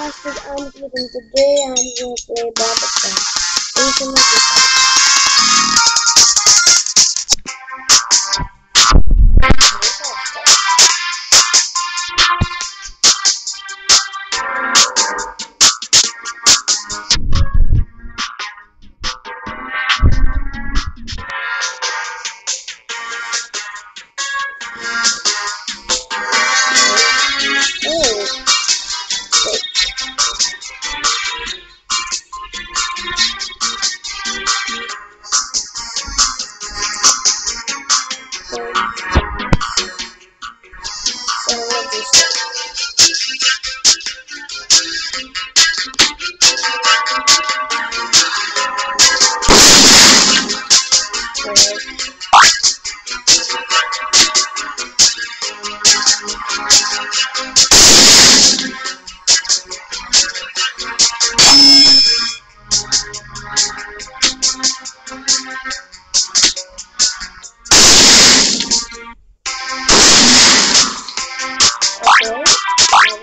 guys, I'm Steven. Today I'm going to play Bob Thanks so much Okay.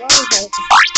Well,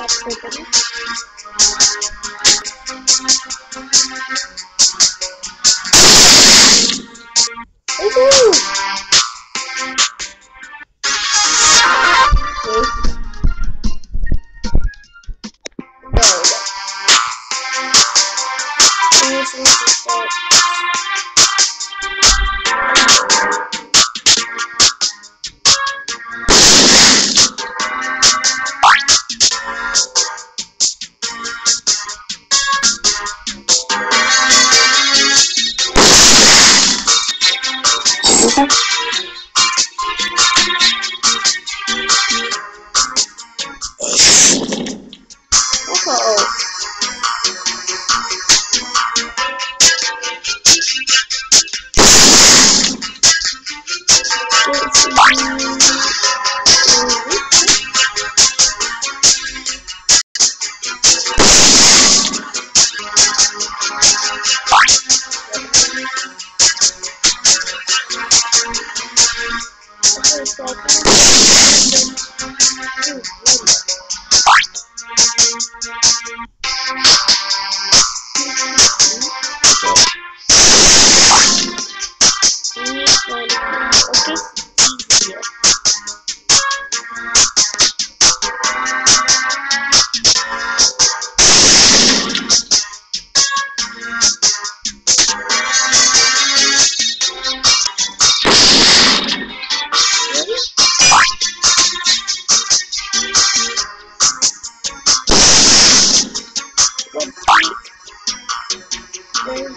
やっててね。Woohoo!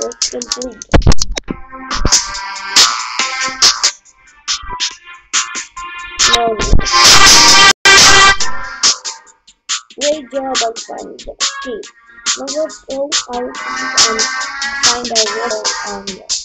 yourself. complete. No. Great job on finding the escape. Now let's go out and find our water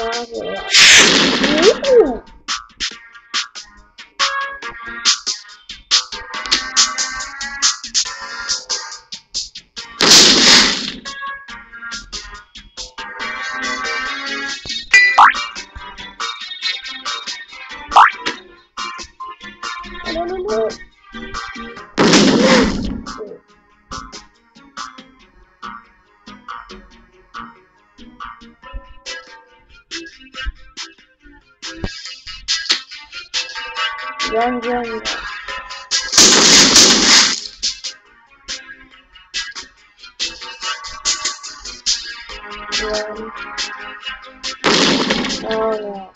amarela. Não, não, não. Run, run, run. Oh no.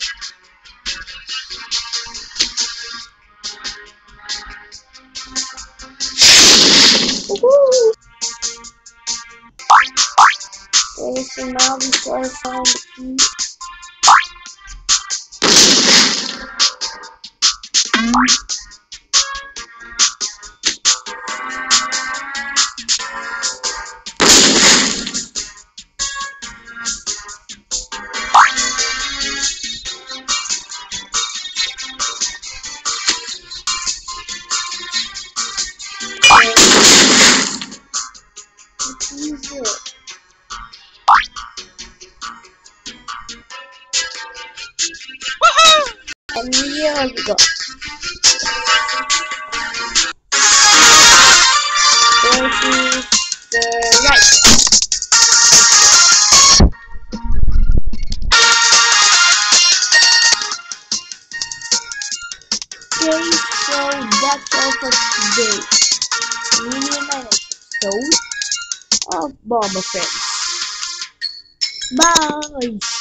Okay, so now try to find the key. And here we go. Okay, so that's all for today. Me and my episode of Bomber Friends. Bye!